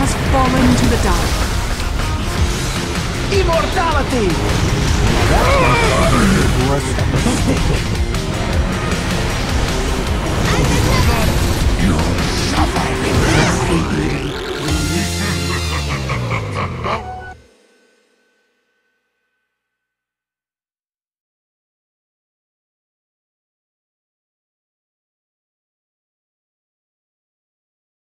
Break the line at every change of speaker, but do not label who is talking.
has fallen to the dark.
Immortality!